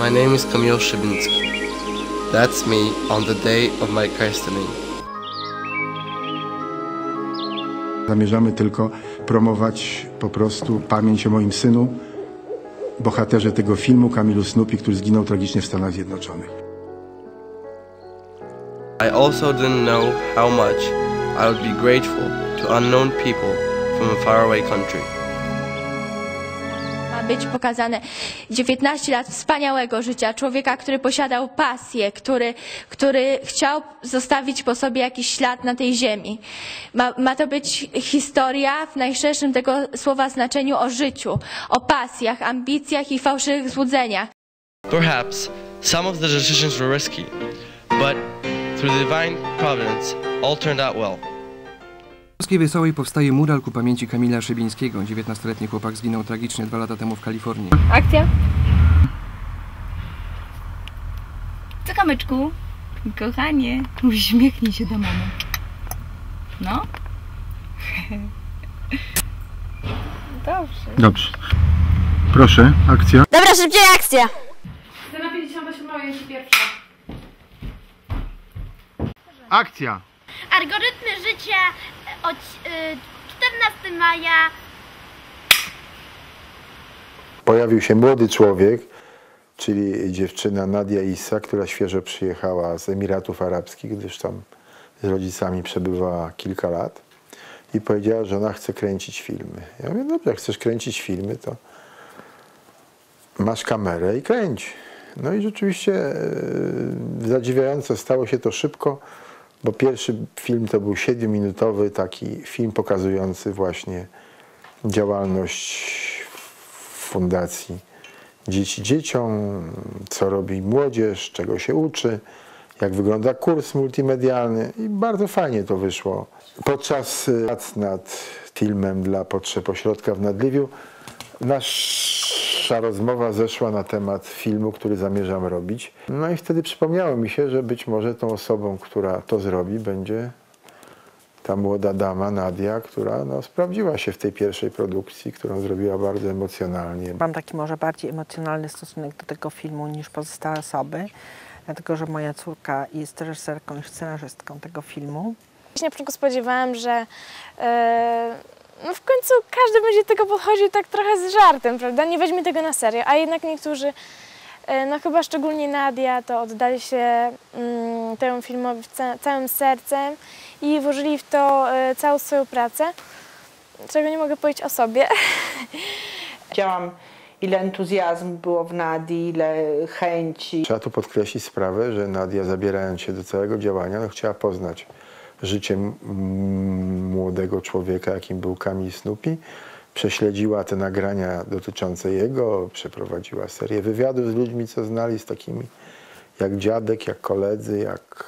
My name is Kamil Szybinski. That's me on the day of my christening. Zamierzamy tylko promować po prostu pamięć o moim synu, bohaterze tego filmu, Kamilu Snupi, który zginął tragicznie w Stanach Zjednoczonych. I also didn't know how much I would be grateful to unknown people from a faraway country. Być pokazane 19 lat wspaniałego życia człowieka, który posiadał pasję, który, który chciał zostawić po sobie jakiś ślad na tej ziemi. Ma, ma to być historia w najszerszym tego słowa znaczeniu o życiu, o pasjach, ambicjach i fałszywych złudzeniach. Perhaps some of the decisions were risky, but through divine providence, all turned out well. W Polskiej Wesołej powstaje mural ku pamięci Kamila Szybińskiego. 19-letni chłopak zginął tragicznie dwa lata temu w Kalifornii. Akcja. Co kamyczku? Kochanie, uśmiechnij się do mamy. No. Dobrze. Dobrze. Proszę, akcja. Dobra, szybciej akcja! Scena 58 ujęcie pierwsze. Akcja! Algorytmy życia od y, 14 maja. Pojawił się młody człowiek, czyli dziewczyna Nadia Issa, która świeżo przyjechała z Emiratów Arabskich, gdyż tam z rodzicami przebywała kilka lat i powiedziała, że ona chce kręcić filmy. Ja mówię, dobrze, jak chcesz kręcić filmy, to masz kamerę i kręć. No i rzeczywiście e, zadziwiająco stało się to szybko, bo pierwszy film to był siedmiominutowy taki film pokazujący właśnie działalność fundacji Dzieci Dzieciom, co robi młodzież, czego się uczy, jak wygląda kurs multimedialny i bardzo fajnie to wyszło. Podczas y, prac nad filmem dla potrzeb ośrodka w Nadliwiu nasza rozmowa zeszła na temat filmu, który zamierzam robić. No i wtedy przypomniało mi się, że być może tą osobą, która to zrobi, będzie ta młoda dama, Nadia, która no, sprawdziła się w tej pierwszej produkcji, którą zrobiła bardzo emocjonalnie. Mam taki może bardziej emocjonalny stosunek do tego filmu niż pozostałe osoby, dlatego że moja córka jest reżyserką i scenarzystką tego filmu. się na początku spodziewałam, że e, no w końcu każdy będzie do tego podchodził tak trochę z żartem, prawda? Nie weźmie tego na serio, a jednak niektórzy, e, no chyba szczególnie Nadia, to oddali się mm, temu filmowi ca całym sercem i włożyli w to e, całą swoją pracę, czego nie mogę powiedzieć o sobie. Widziałam, ile entuzjazmu było w Nadii, ile chęci. Trzeba tu podkreślić sprawę, że Nadia zabierając się do całego działania, no, chciała poznać życie m- m- młodego człowieka, jakim był Kamil Snupi. Prześledziła te nagrania dotyczące jego, przeprowadziła serię wywiadów z ludźmi, co znali, z takimi jak dziadek, jak koledzy, jak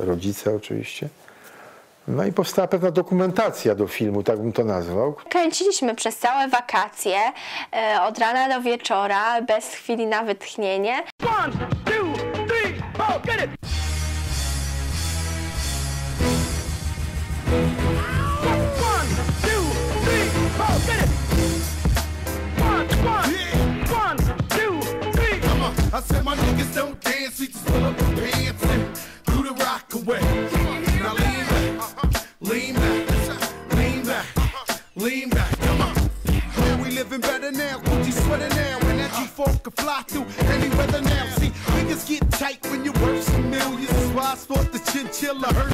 e, rodzice oczywiście. No i powstała pewna dokumentacja do filmu, tak bym to nazwał, Kręciliśmy przez całe wakacje, e, od rana do wieczora, bez chwili na wytchnienie. I said my niggas don't dance, we just pull up the pants and do the rock away. Now lean back, uh-huh. lean back, lean back, uh-huh. lean back. Come on. Yeah, we living better now, Gucci sweater now, and that G4 can fly through any weather now. See, niggas get tight when you worth some millions. That's why I sport the chinchilla hurt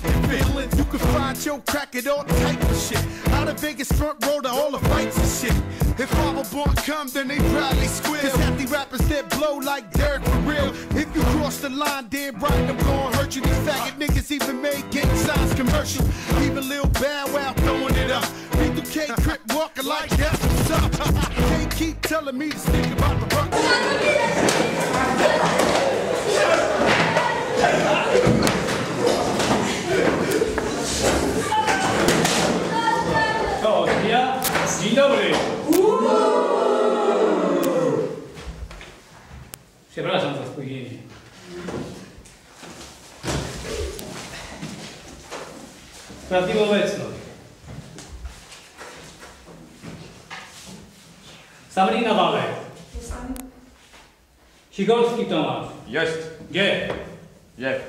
can find your crack at all type of shit. Out of Vegas front row to all the fights and shit. If Papa Born come, then they probably squeal. Cause half the rappers that blow like Derek for real. If you cross the line, damn right, I'm gonna hurt you. These faggot niggas even made gang signs commercial. Even Lil Bow Wow throwing it up. B2K Crip walking like that's what's up. Can't keep telling me to stick about the rock. Dzień dobry. Przepraszam za spóźnienie. Prawdziwa obecność. Sabrina Walek. Sikorski Tomasz. Jest. G. Jest.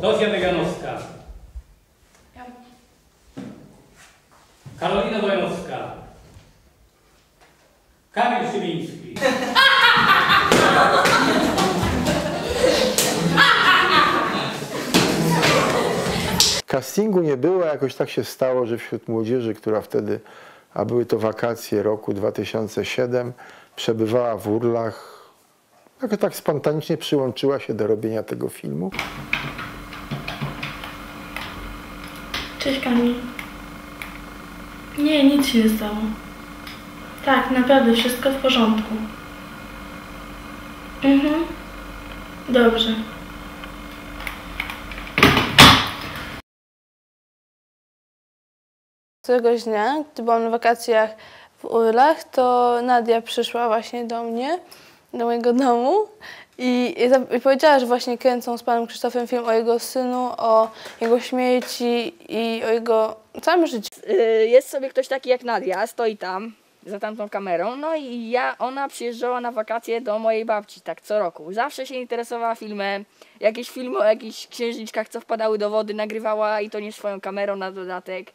Tosia Meganowska. Karolina Wojanowska. Kamil Szyliński. Castingu nie było, jakoś tak się stało, że wśród młodzieży, która wtedy, a były to wakacje roku 2007, przebywała w Urlach, jakoś tak spontanicznie przyłączyła się do robienia tego filmu. Cześć Kamil. Nie, nic się nie stało. Tak, naprawdę wszystko w porządku. Mhm. Dobrze. Któregoś dnia, gdy byłam na wakacjach w Urlach, to Nadia przyszła właśnie do mnie, do mojego domu i, i, i powiedziała, że właśnie kręcą z panem Krzysztofem film o jego synu, o jego śmierci i o jego całym życiu. Y, Jest sobie ktoś taki jak Nadia, stoi tam za tamtą kamerą, no i ja, ona przyjeżdżała na wakacje do mojej babci, tak co roku. Zawsze się interesowała filmem, jakieś filmy o jakichś księżniczkach, co wpadały do wody, nagrywała i to nie swoją kamerą na dodatek.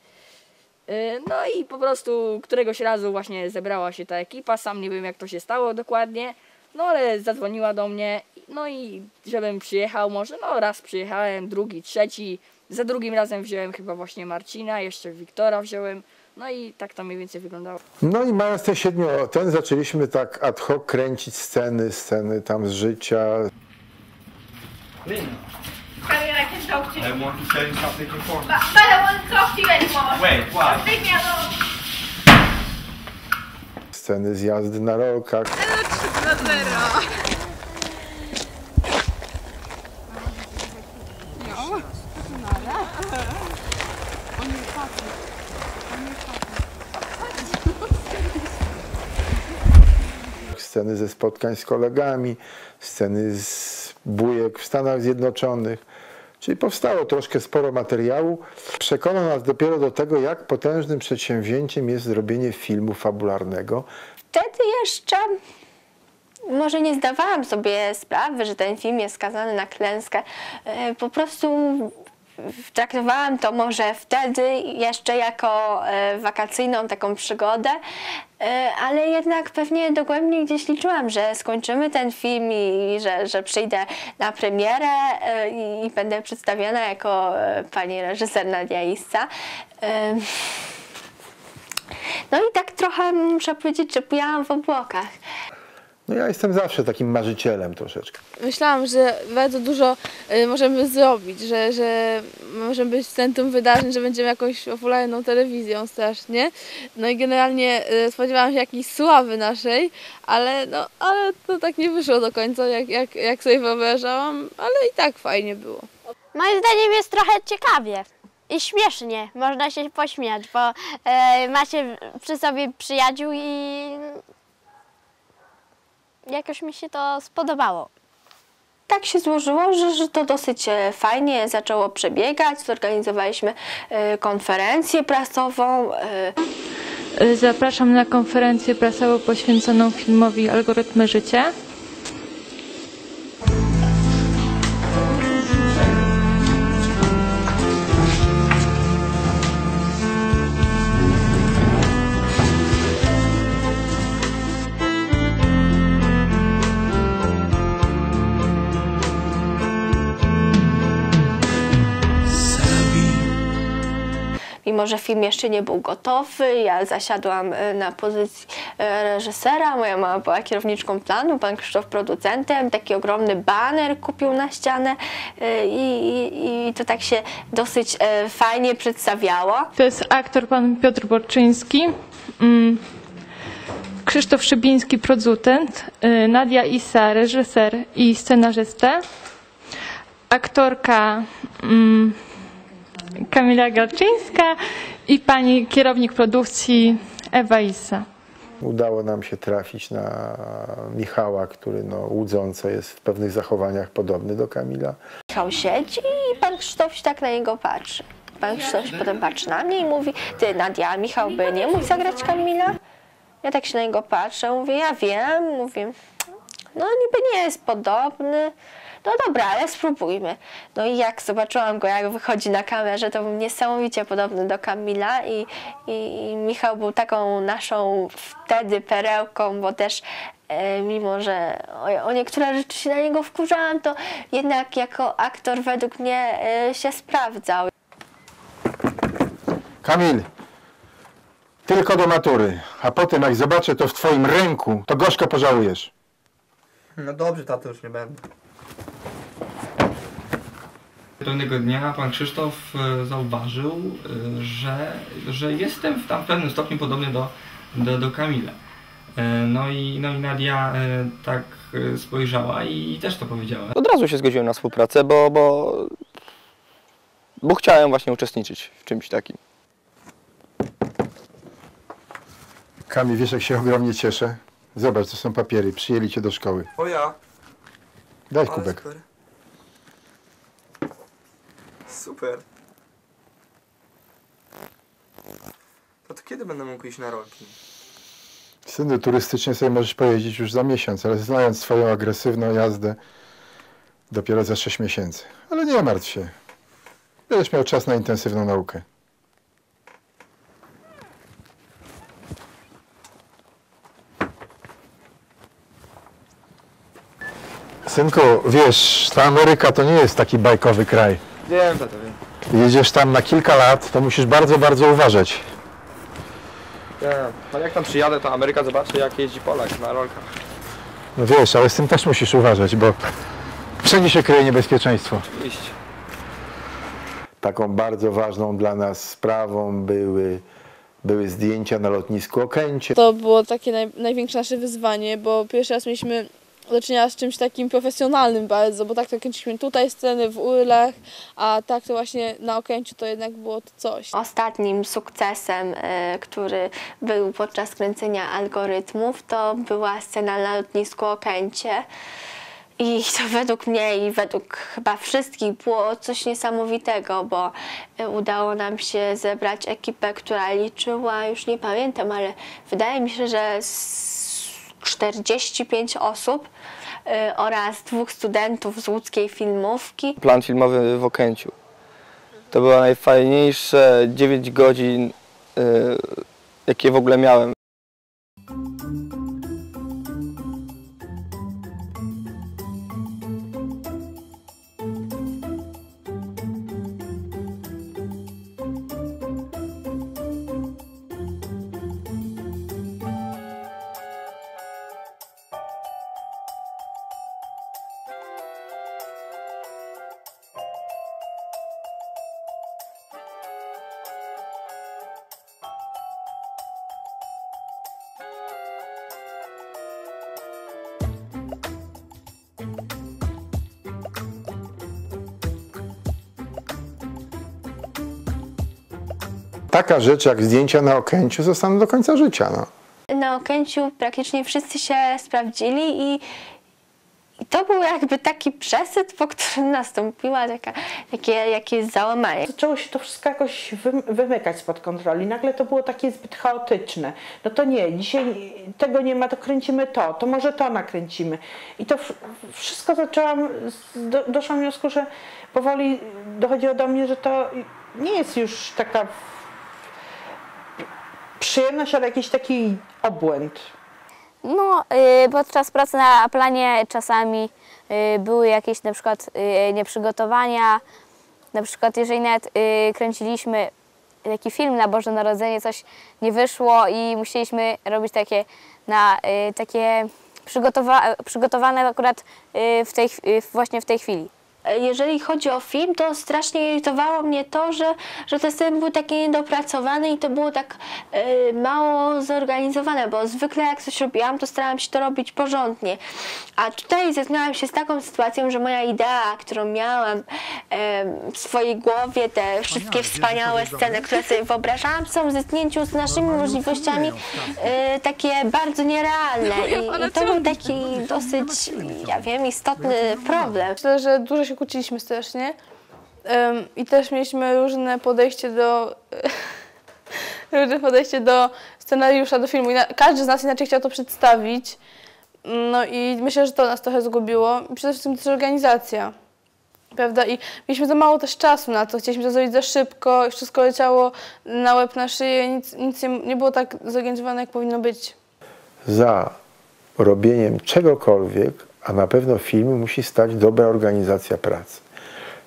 Y, No i po prostu któregoś razu właśnie zebrała się ta ekipa, sam nie wiem jak to się stało dokładnie, no ale zadzwoniła do mnie, no i żebym przyjechał może, no raz przyjechałem, drugi, trzeci, za drugim razem wziąłem chyba właśnie Marcina, jeszcze Wiktora wziąłem, no i tak to mniej więcej wyglądało. No i mając ten siedmiu, ten zaczęliśmy tak ad hoc kręcić sceny, sceny tam z życia. Kamil, I can talk to you. I want to say something important. But, but I won't talk to you anymore. Wait, why? Just leave me alone. Sceny z jazdy na rolkach. Sceny ze spotkań z kolegami, sceny z bujek w Stanach Zjednoczonych. Czyli powstało troszkę sporo materiału. Przekonał nas dopiero do tego, jak potężnym przedsięwzięciem jest zrobienie filmu fabularnego. Wtedy jeszcze może nie zdawałam sobie sprawy, że ten film jest skazany na klęskę. E, Po prostu traktowałam to może wtedy jeszcze jako e, wakacyjną taką przygodę, e, ale jednak pewnie dogłębnie gdzieś liczyłam, że skończymy ten film i że, że przyjdę na premierę e, i, będę przedstawiona jako pani reżyser Nadia Issa. No i tak trochę muszę powiedzieć, że bujałam w obłokach. No ja jestem zawsze takim marzycielem troszeczkę. Myślałam, że bardzo dużo y, możemy zrobić, że, że możemy być centrum wydarzeń, że będziemy jakąś popularną telewizją strasznie. No i generalnie y, spodziewałam się jakiejś sławy naszej, ale, no, ale to tak nie wyszło do końca, jak, jak, jak sobie wyobrażałam, ale i tak fajnie było. Moim zdaniem jest trochę ciekawie i śmiesznie. Można się pośmiać, bo e, macie przy sobie przyjaciół i jakoś mi się to spodobało. tak się złożyło, że, że to dosyć e, fajnie zaczęło przebiegać. Zorganizowaliśmy e, konferencję prasową. e, Zapraszam na konferencję prasową poświęconą filmowi Algorytmy Życia. Mimo, że film jeszcze nie był gotowy, ja zasiadłam e, na pozycji e, reżysera, moja mama była kierowniczką planu, pan Krzysztof producentem, taki ogromny baner kupił na ścianę e, i, i, i to tak się dosyć fajnie przedstawiało. To jest aktor pan Piotr Borczyński, mm, Krzysztof Szybiński, producent, Nadia Issa, reżyser i scenarzysta, aktorka mm, Kamila Galczyńska i pani kierownik produkcji Ewa Issa. Udało nam się trafić na Michała, który no, łudząco jest w pewnych zachowaniach podobny do Kamila. Michał siedzi i pan Krzysztof się tak na niego patrzy. Pan Krzysztof się potem patrzy na mnie i mówi, ty Nadia, Michał by nie mógł zagrać Kamila? Ja tak się na niego patrzę, mówię, ja wiem, mówię, no niby nie jest podobny. No dobra, ale spróbujmy. No i jak zobaczyłam go, jak wychodzi na kamerze, to był niesamowicie podobny do Kamila i, i, i Michał był taką naszą wtedy perełką, bo też e, mimo, że o, o niektóre rzeczy się na niego wkurzałam, to jednak jako aktor według mnie e, się sprawdzał. Kamil, tylko do matury, a potem jak zobaczę to w twoim ręku, to gorzko pożałujesz. No dobrze, tato, już nie będę. Pewnego dnia pan Krzysztof e, zauważył, e, że, że jestem w tam pewnym stopniu podobny do, do, do Kamila. E, No i, no i Nadia tak spojrzała i też to powiedziała. Od razu się zgodziłem na współpracę, bo, bo, bo chciałem właśnie uczestniczyć w czymś takim. Kamil, wiesz jak się ogromnie cieszę? Zobacz, to są papiery, przyjęli cię do szkoły. O ja. Daj Ale kubek. Super. Super. No to kiedy będę mógł iść na rolki? Synu, turystycznie sobie możesz pojeździć już za miesiąc, ale znając twoją agresywną jazdę, dopiero za 6 miesięcy. Ale nie martw się. Będziesz miał czas na intensywną naukę. Synku, wiesz, ta Ameryka to nie jest taki bajkowy kraj. Wiem, tato, wiem. Jedziesz tam na kilka lat, to musisz bardzo, bardzo uważać. Wiem. No jak tam przyjadę, to Ameryka zobaczy, jak jeździ Polak na rolkach. No wiesz, ale z tym też musisz uważać, bo wszędzie się kryje niebezpieczeństwo. Oczywiście. Taką bardzo ważną dla nas sprawą były, były zdjęcia na lotnisku Okęcie. To było takie naj, największe nasze wyzwanie, bo pierwszy raz mieliśmy do czynienia z czymś takim profesjonalnym bardzo, bo tak to kręciliśmy tutaj sceny w Urlach, a tak to właśnie na Okęciu to jednak było to coś. Ostatnim sukcesem, e, który był podczas kręcenia algorytmów, to była scena na lotnisku Okęcie. I to według mnie i według chyba wszystkich było coś niesamowitego, bo e, udało nam się zebrać ekipę, która liczyła, już nie pamiętam, ale wydaje mi się, że z 45 osób e, oraz dwóch studentów z łódzkiej filmówki. Plan filmowy w Okęciu. To było najfajniejsze 9 godzin, y, jakie w ogóle miałem. Taka rzecz jak zdjęcia na Okęciu zostaną do końca życia. No. Na Okęciu praktycznie wszyscy się sprawdzili i, i to był jakby taki przesyt, po którym nastąpiła taka, takie jakieś załamanie. Zaczęło się to wszystko jakoś wym- wymykać spod kontroli. Nagle to było takie zbyt chaotyczne. No to nie, dzisiaj tego nie ma, to kręcimy to, to może to nakręcimy. I to wszystko zaczęłam, do, doszłam do wniosku, że powoli dochodziło do mnie, że to nie jest już taka przyjemność, ale jakiś taki obłęd. No, y, podczas pracy na planie czasami y, były jakieś na przykład y, nieprzygotowania. Na przykład jeżeli nawet kręciliśmy taki film na Boże Narodzenie, coś nie wyszło i musieliśmy robić takie, na, takie przygotowa przygotowane akurat w tej, właśnie w tej chwili. Jeżeli chodzi o film, to strasznie irytowało mnie to, że, że te sceny były takie niedopracowane i to było tak e, mało zorganizowane, bo zwykle jak coś robiłam, to starałam się to robić porządnie. A tutaj zetknęłam się z taką sytuacją, że moja idea, którą miałam e, w swojej głowie, te wszystkie wspaniałe sceny, które sobie wyobrażałam, są w zetknięciu z naszymi możliwościami e, takie bardzo nierealne. I, I to był taki dosyć, ja wiem, istotny problem. Myślę, że dużo się kłóciliśmy strasznie i też mieliśmy różne podejście do różne podejście do scenariusza, do filmu. Każdy z nas inaczej chciał to przedstawić. No i myślę, że to nas trochę zgubiło. Przede wszystkim też organizacja. Prawda? I mieliśmy za mało też czasu na to. Chcieliśmy to zrobić za szybko i wszystko leciało na łeb, na szyję. Nic, nic nie, nie było tak zorganizowane, jak powinno być. Za robieniem czegokolwiek, a na pewno filmu musi stać dobra organizacja pracy.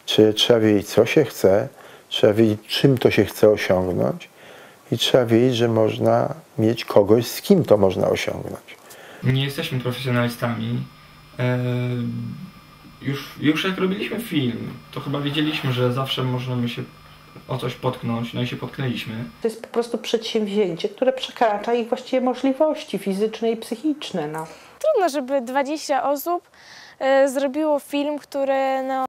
Czy trzeba wiedzieć, co się chce, trzeba wiedzieć, czym to się chce osiągnąć i trzeba wiedzieć, że można mieć kogoś, z kim to można osiągnąć. Nie jesteśmy profesjonalistami. E, już, już jak robiliśmy film, to chyba wiedzieliśmy, że zawsze możemy się o coś potknąć, no i się potknęliśmy. To jest po prostu przedsięwzięcie, które przekracza ich właściwie możliwości fizyczne i psychiczne. No. Trudno, żeby 20 osób e, zrobiło film, który no,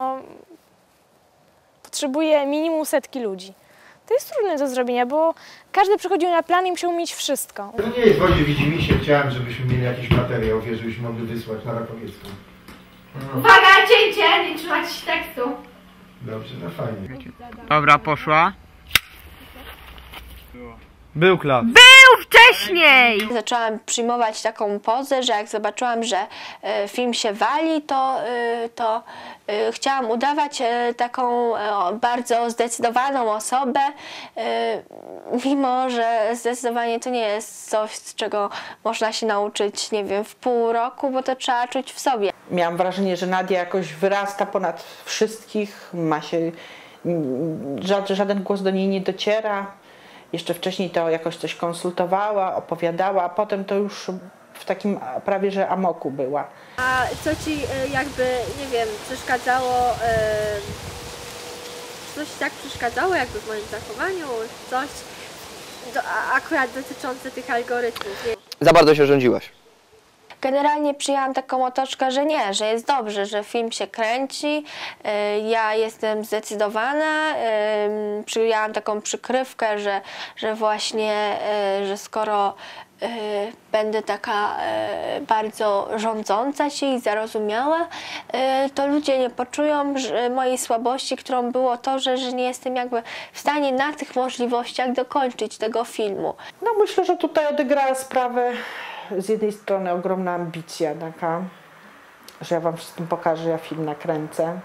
potrzebuje minimum setki ludzi. To jest trudne do zrobienia, bo każdy przychodził na plan i musiał mieć wszystko. To nie jest wodzie widzimisię. Chciałem, żebyśmy mieli jakiś materiał, wiesz, żebyśmy mogli wysłać na Rakowiecką. Uwaga, cięcie! Nie trzymać tekstu. Dobrze, no fajnie. Dobra, poszła. Był klap. Był wcześniej! Zaczęłam przyjmować taką pozę, że jak zobaczyłam, że e, film się wali, to, e, to e, chciałam udawać taką bardzo zdecydowaną osobę, mimo że zdecydowanie to nie jest coś, z czego można się nauczyć, nie wiem, w pół roku, bo to trzeba czuć w sobie. Miałam wrażenie, że Nadia jakoś wyrasta ponad wszystkich, ma się, mm, ża- żaden głos do niej nie dociera. Jeszcze wcześniej to jakoś coś konsultowała, opowiadała, a potem to już w takim prawie że amoku była. A co ci e, jakby, nie wiem, przeszkadzało, e, coś tak przeszkadzało jakby w moim zachowaniu, coś do, akurat dotyczące tych algorytmów, nie Za bardzo się rządziłaś. Generalnie przyjęłam taką otoczkę, że nie, że jest dobrze, że film się kręci, y, ja jestem zdecydowana, przyjęłam taką przykrywkę, że, że właśnie, y, że skoro y, będę taka bardzo rządząca się i zarozumiała, to ludzie nie poczują mojej słabości, którą było to, że, że nie jestem jakby w stanie na tych możliwościach dokończyć tego filmu. No myślę, że tutaj odegrała sprawę z jednej strony ogromna ambicja taka, że ja wam wszystkim pokażę, ja film nakręcę.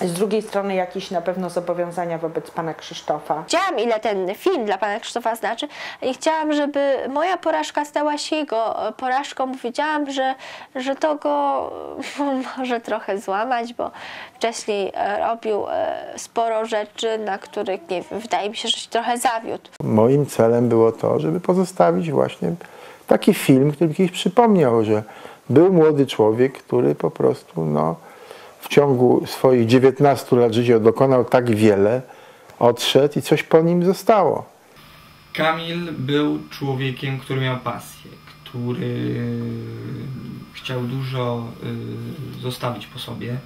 Z drugiej strony jakieś na pewno zobowiązania wobec pana Krzysztofa. Wiedziałam, ile ten film dla pana Krzysztofa znaczy i chciałam, żeby moja porażka stała się jego porażką. Wiedziałam, że, że to go może trochę złamać, bo wcześniej e, robił e, sporo rzeczy, na których nie wiem, wydaje mi się, że się trochę zawiódł. Moim celem było to, żeby pozostawić właśnie taki film, który by kiedyś przypomniał, że był młody człowiek, który po prostu no, w ciągu swoich 19 lat życia dokonał tak wiele, odszedł i coś po nim zostało. Kamil był człowiekiem, który miał pasję, który chciał dużo y, zostawić po sobie.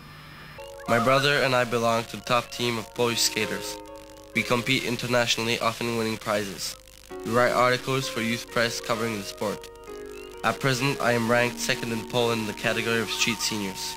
My brother and I belong to the top team of Polish skaters. We compete internationally, often winning prizes. We write articles for youth press covering the sport. At present, I am ranked second in Poland in the category of street seniors.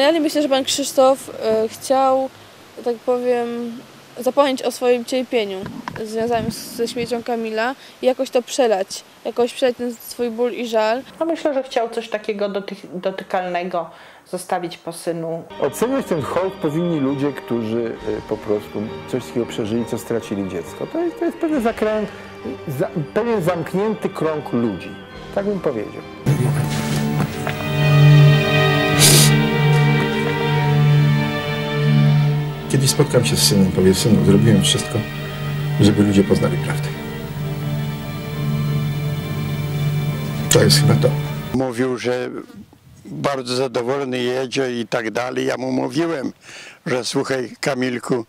Generalnie myślę, że pan Krzysztof e, chciał, tak powiem, zapomnieć o swoim cierpieniu związanym ze śmiercią Kamila i jakoś to przelać, jakoś przelać ten swój ból i żal. No myślę, że chciał coś takiego doty- dotykalnego zostawić po synu. Oceniać ten hołd powinni ludzie, którzy y, po prostu coś takiego przeżyli, co stracili dziecko. To jest, to jest pewien, zakręt, za, pewien zamknięty krąg ludzi. Tak bym powiedział. Kiedy spotkam się z synem, powie synu, zrobiłem wszystko, żeby ludzie poznali prawdę. To jest chyba to. Mówił, że bardzo zadowolony jedzie i tak dalej. Ja mu mówiłem, że słuchaj Kamilku,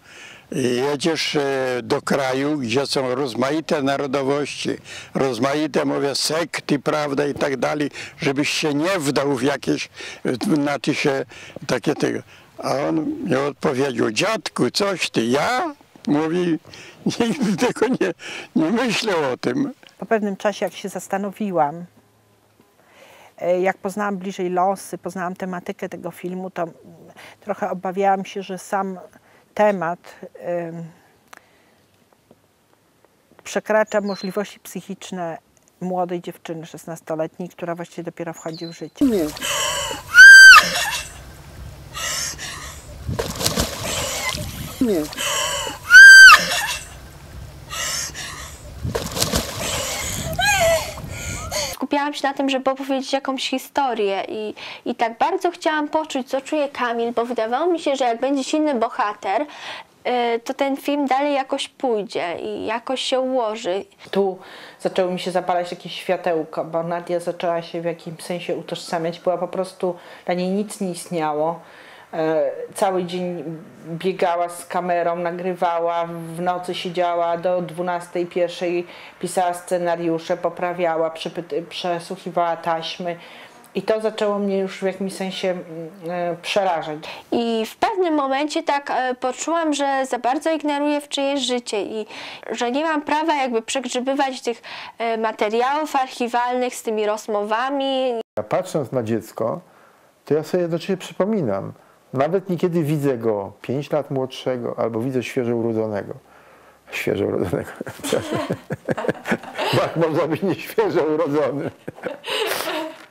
jedziesz e, do kraju, gdzie są rozmaite narodowości, rozmaite, mówię, sekty, prawda, i tak dalej, żebyś się nie wdał w jakieś, znaczy się, takie tego. A on mi odpowiedział, dziadku, coś ty, ja? Mówi, nigdy tego nie, nie myślę o tym. Po pewnym czasie, jak się zastanowiłam, e, jak poznałam bliżej losy, poznałam tematykę tego filmu, to trochę obawiałam się, że sam temat em, przekracza możliwości psychiczne młodej dziewczyny 16-letniej, która właściwie dopiero wchodzi w życie. Nie. Nie. skupiałam się na tym, żeby opowiedzieć jakąś historię i, i tak bardzo chciałam poczuć, co czuje Kamil, bo wydawało mi się, że jak będzie silny bohater, y, to ten film dalej jakoś pójdzie i jakoś się ułoży. Tu zaczęło mi się zapalać jakieś światełko, bo Nadia zaczęła się w jakimś sensie utożsamiać. Była po prostu, dla niej nic nie istniało. E, Cały dzień biegała z kamerą, nagrywała, w nocy siedziała do 12, 1, pisała scenariusze, poprawiała, przesłuchiwała taśmy. I to zaczęło mnie już w jakimś sensie mm, e, przerażać. I w pewnym momencie tak e, poczułam, że za bardzo ignoruję w czyjeś życie i że nie mam prawa jakby przegrzebywać tych materiałów archiwalnych z tymi rozmowami. Ja patrząc na dziecko, to ja sobie jednocześnie przypominam, nawet niekiedy widzę go 5 lat młodszego, albo widzę świeżo urodzonego. Świeżo urodzonego. Jak można być nieświeżo urodzony?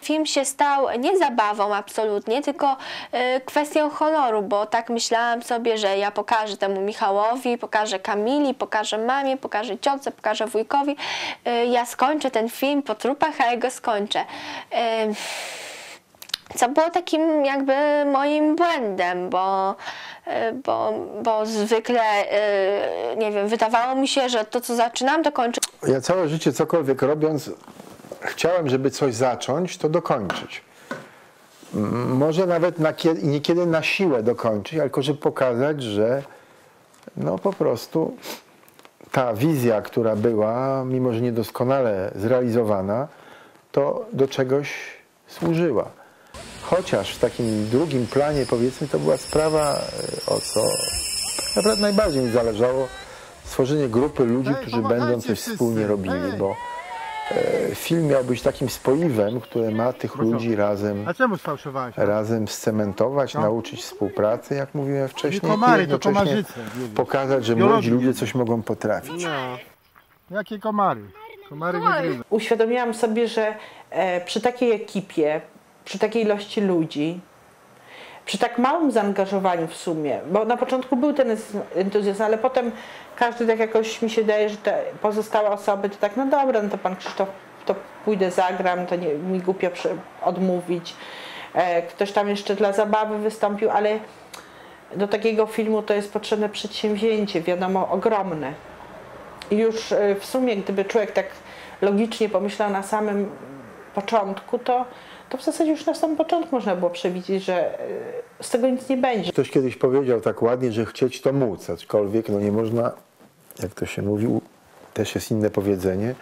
Film się stał nie zabawą absolutnie, tylko e, kwestią honoru, bo tak myślałam sobie, że ja pokażę temu Michałowi, pokażę Kamili, pokażę mamie, pokażę ciotce, pokażę wujkowi. E, ja skończę ten film po trupach, a ja go skończę. E, co było takim jakby moim błędem, bo, e, bo, bo zwykle, e, nie wiem, wydawało mi się, że to co zaczynam, to kończę. Ja całe życie cokolwiek robiąc, chciałem, żeby coś zacząć, to dokończyć. Może nawet na kiedy, niekiedy na siłę dokończyć, tylko żeby pokazać, że no po prostu ta wizja, która była, mimo że niedoskonale zrealizowana, to do czegoś służyła. Chociaż w takim drugim planie, powiedzmy, to była sprawa, e, o co naprawdę najbardziej mi zależało, stworzenie grupy ludzi, którzy będą coś wspólnie robili, bo e, film miał być takim spoiwem, które ma tych ludzi razem, A czemu sfałszowałeś? razem scementować, No. nauczyć współpracy, jak mówiłem wcześniej, komary, i jednocześnie pokazać, że młodzi ludzie coś mogą potrafić. No. Jakie komary? Komary nie gryzą. Uświadomiłam sobie, że e, przy takiej ekipie, przy takiej ilości ludzi, przy tak małym zaangażowaniu w sumie, bo na początku był ten entuzjazm, ale potem każdy tak jakoś mi się daje, że te pozostałe osoby to tak, no dobra, no to pan Krzysztof, to pójdę, zagram, to nie, mi głupio odmówić. E, ktoś tam jeszcze dla zabawy wystąpił, ale do takiego filmu to jest potrzebne przedsięwzięcie, wiadomo, ogromne. I już e, w sumie, gdyby człowiek tak logicznie pomyślał na samym początku, to, to w zasadzie już na samym początku można było przewidzieć, że e, z tego nic nie będzie. Ktoś kiedyś powiedział tak ładnie, że chcieć to móc, aczkolwiek no nie można, jak to się mówił, też jest inne powiedzenie,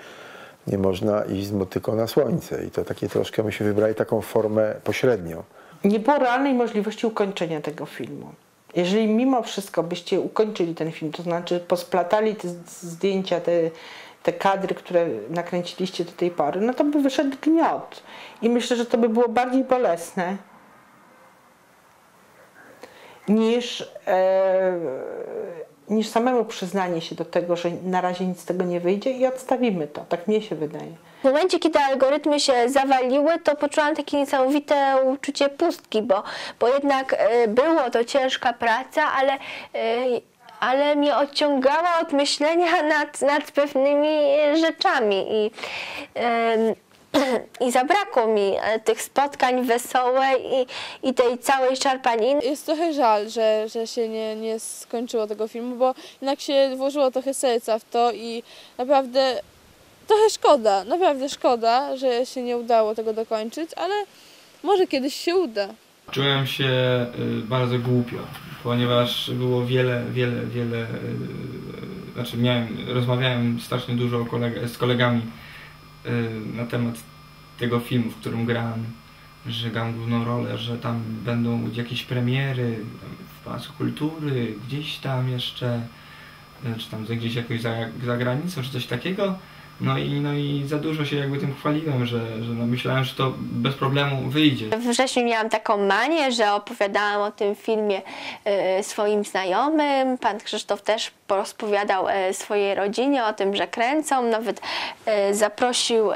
nie można iść z motyką na słońce i to takie troszkę myśmy wybrali taką formę pośrednią. Nie było realnej możliwości ukończenia tego filmu. Jeżeli mimo wszystko byście ukończyli ten film, to znaczy posplatali te zdjęcia, te, te kadry, które nakręciliście do tej pory, no to by wyszedł gniot. I myślę, że to by było bardziej bolesne niż, e, niż samemu przyznanie się do tego, że na razie nic z tego nie wyjdzie i odstawimy to. Tak mnie się wydaje. W momencie, kiedy algorytmy się zawaliły, to poczułam takie niesamowite uczucie pustki, bo, bo jednak e, było to ciężka praca, ale, e, ale mnie odciągała od myślenia nad, nad pewnymi rzeczami i, em, i zabrakło mi e, tych spotkań wesołych i, i tej całej szarpaniny. Jest trochę żal, że, że się nie, nie skończyło tego filmu, bo jednak się włożyło trochę serca w to i naprawdę trochę szkoda, naprawdę szkoda, że się nie udało tego dokończyć, ale może kiedyś się uda. Czułem się y, bardzo głupio, ponieważ było wiele, wiele, wiele, y, znaczy miałem, rozmawiałem strasznie dużo kolega, z kolegami y, na temat tego filmu, w którym grałem, że gram główną rolę, że tam będą jakieś premiery w Pałacu Kultury, gdzieś tam jeszcze, czy tam gdzieś jakoś za, za granicą, czy coś takiego. No i, no i za dużo się jakby tym chwaliłem, że, że no myślałem, że to bez problemu wyjdzie. We wrześniu miałam taką manię, że opowiadałam o tym filmie e, swoim znajomym. Pan Krzysztof też porozpowiadał e, swojej rodzinie o tym, że kręcą. Nawet e, zaprosił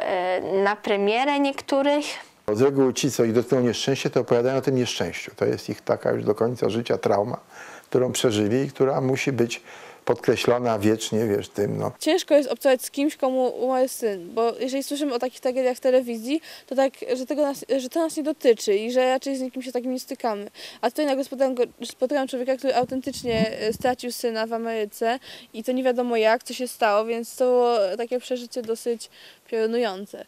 na premierę niektórych. Z reguły ci, co ich dotknęło nieszczęście, to opowiadają o tym nieszczęściu. To jest ich taka już do końca życia trauma, którą przeżyli i która musi być podkreślona wiecznie, wiesz, tym, no. Ciężko jest obcować z kimś, komu umarł syn, bo jeżeli słyszymy o takich tragediach w telewizji, to tak, że, tego nas, że to nas nie dotyczy i że raczej z nikim się takim nie stykamy. A tutaj nagle spotykam, spotykam człowieka, który autentycznie e, stracił syna w Ameryce i to nie wiadomo jak, co się stało, więc to było takie przeżycie dosyć piorunujące.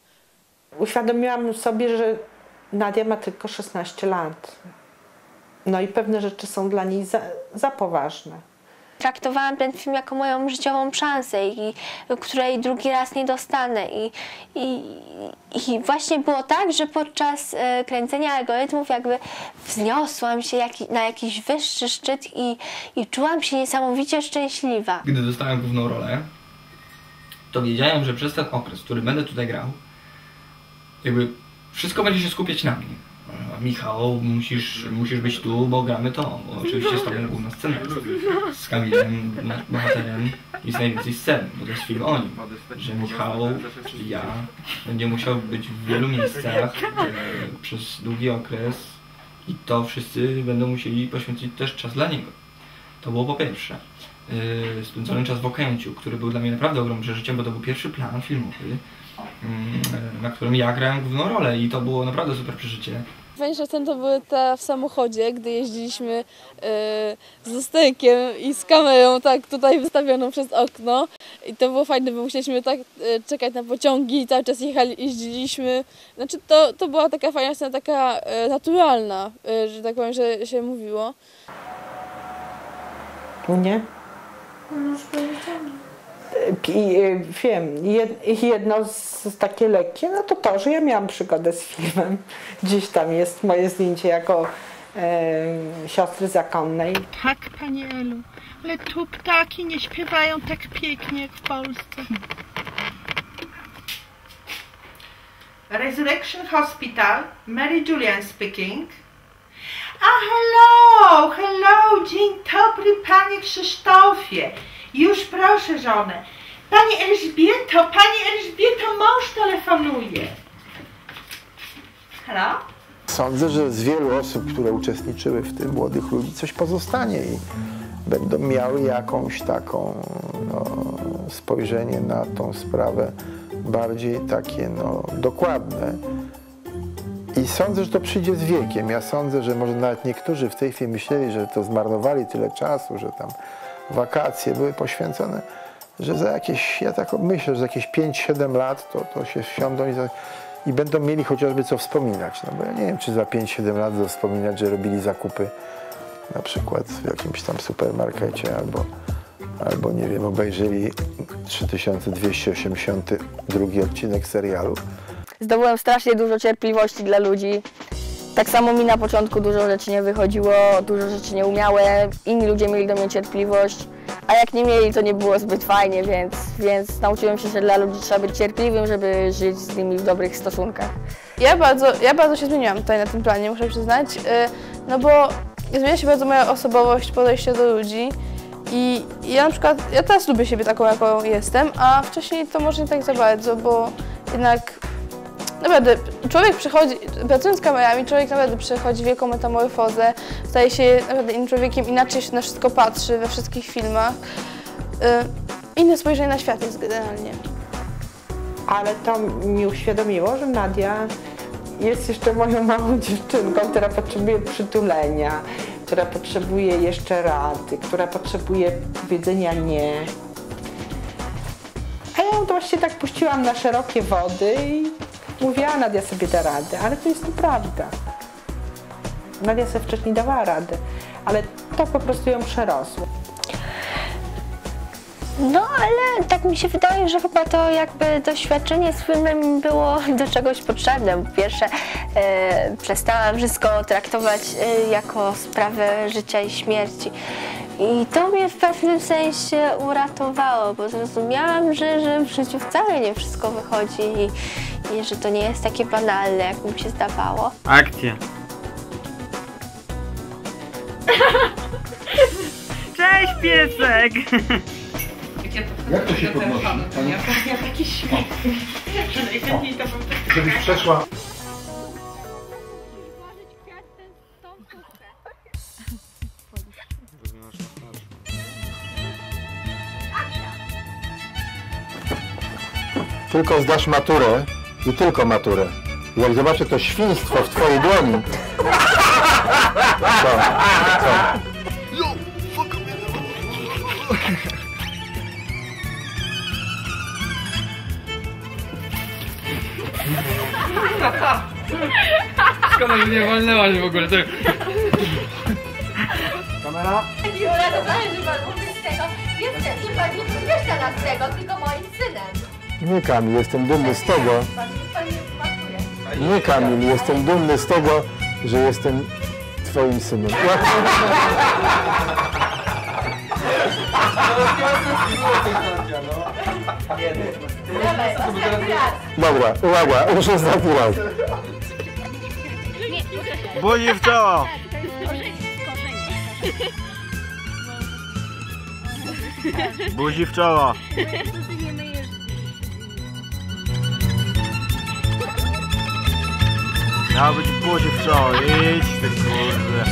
Uświadomiłam sobie, że Nadia ma tylko 16 lat. No i pewne rzeczy są dla niej za, za poważne. Traktowałam ten film jako moją życiową szansę, i, której drugi raz nie dostanę. I, i, I właśnie było tak, że podczas e, kręcenia algorytmów jakby wzniosłam się jaki, na jakiś wyższy szczyt i, i czułam się niesamowicie szczęśliwa. Gdy dostałem główną rolę, to wiedziałem, że przez ten okres, który będę tutaj grał, jakby wszystko będzie się skupiać na mnie. E, Michał, musisz, musisz być tu, bo gramy to. Bo oczywiście z tobą główna scena. Z Kamilem, bohaterem, jest najwięcej scen, bo to jest film o nim. Że Michał, czyli ja, będzie musiał być w wielu miejscach e, przez długi okres i to wszyscy będą musieli poświęcić też czas dla niego. To było po pierwsze. Yy, spędzony czas w Okęciu, który był dla mnie naprawdę ogromnym przeżyciem, bo to był pierwszy plan filmowy, yy, na którym ja grałem główną rolę i to było naprawdę super przeżycie. Fajniejsze sceny to były te w samochodzie, gdy jeździliśmy e, z lusterkiem i z kamerą tak tutaj wystawioną przez okno. I to było fajne, bo musieliśmy tak e, czekać na pociągi i cały czas jechali, jeździliśmy. Znaczy to, to była taka fajna scena, taka e, naturalna, e, że tak powiem, że się mówiło. Nie? I, y, wiem, jed- jedno z, z takie lekkie, no to to, że ja miałam przygodę z filmem. Gdzieś tam jest moje zdjęcie jako e, siostry zakonnej. Tak, Pani Elu, ale tu ptaki nie śpiewają tak pięknie jak w Polsce. Resurrection Hospital, Mary Julian speaking. A hello, hello, dzień dobry panie Krzysztofie. Już proszę żonę. Pani Elżbieto, pani Elżbieto, mąż telefonuje. Halo? Sądzę, że z wielu osób, które uczestniczyły w tym, młodych ludzi, coś pozostanie i będą miały jakąś taką no, spojrzenie na tą sprawę bardziej takie no, dokładne. I sądzę, że to przyjdzie z wiekiem. Ja sądzę, że może nawet niektórzy w tej chwili myśleli, że to zmarnowali tyle czasu, że tam wakacje były poświęcone, że za jakieś, ja tak myślę, że za jakieś 5-7 lat to, to się wsiądą i, za, i będą mieli chociażby co wspominać. No bo ja nie wiem, czy za 5-7 lat będą wspominać, że robili zakupy na przykład w jakimś tam supermarkecie albo, albo nie wiem, obejrzeli 3282 odcinek serialu. Zdobyłem strasznie dużo cierpliwości dla ludzi. Tak samo mi na początku dużo rzeczy nie wychodziło, dużo rzeczy nie umiałem, inni ludzie mieli do mnie cierpliwość, a jak nie mieli, to nie było zbyt fajnie, więc, więc nauczyłem się, że dla ludzi trzeba być cierpliwym, żeby żyć z nimi w dobrych stosunkach. Ja bardzo, ja bardzo się zmieniłam tutaj na tym planie, muszę przyznać, y, no bo zmienia się bardzo moja osobowość, podejście do ludzi i i ja na przykład, ja teraz lubię siebie taką, jaką jestem, a wcześniej to może nie tak za bardzo, bo jednak naprawdę człowiek przychodzi, pracując z kamerami, człowiek naprawdę przechodzi wielką metamorfozę, staje się naprawdę innym człowiekiem, inaczej się na wszystko patrzy we wszystkich filmach. Y, Inne spojrzenie na świat jest generalnie. Ale to mi uświadomiło, że Nadia jest jeszcze moją małą dziewczynką, która potrzebuje przytulenia, która potrzebuje jeszcze rady, która potrzebuje powiedzenia nie. A ja ją to właśnie tak puściłam na szerokie wody i mówiła, Nadia sobie da radę, ale to jest nieprawda. Nadia sobie wcześniej dawała radę, ale to po prostu ją przerosło. No, ale tak mi się wydaje, że chyba to jakby doświadczenie z filmem było do czegoś potrzebne. Po pierwsze, e, przestałam wszystko traktować e, jako sprawę życia i śmierci. I to mnie w pewnym sensie uratowało, bo zrozumiałam, że, że w życiu wcale nie wszystko wychodzi i, i że to nie jest takie banalne, jak mi się zdawało. Akcja. Cześć piesek! Jak to się podnosi? Pani? Ja taki śmiech. Najchętniej to bym tak Żebyś przeszła. Tylko zdasz maturę i tylko maturę. Jak zobaczę to świństwo w twojej dłoni. Co? Co? Szkoda, że nie walnęłaś w ogóle. Tak. Kamera? Jura, to zależy pan mówi z tego. Niestety pan nie podwyższa nas tego, tylko moim synem. Nie Kamil, jestem dumny z tego. Nie Kamil, jestem dumny z tego, że jestem twoim synem. Dobra, uwaga, już ostatni raz. Buzi w czoło! Buzi w czoło! Miało być buzi w czoło, idź ty kurde.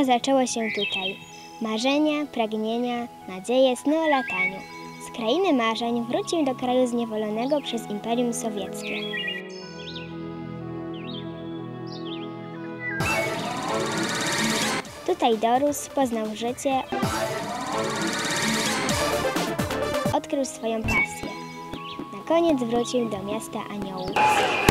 Wszystko zaczęło się tutaj. Marzenia, pragnienia, nadzieje, sny o lataniu. Z krainy marzeń wrócił do kraju zniewolonego przez Imperium Sowieckie. Tutaj dorósł, poznał życie, odkrył swoją pasję. Na koniec wrócił do miasta aniołów.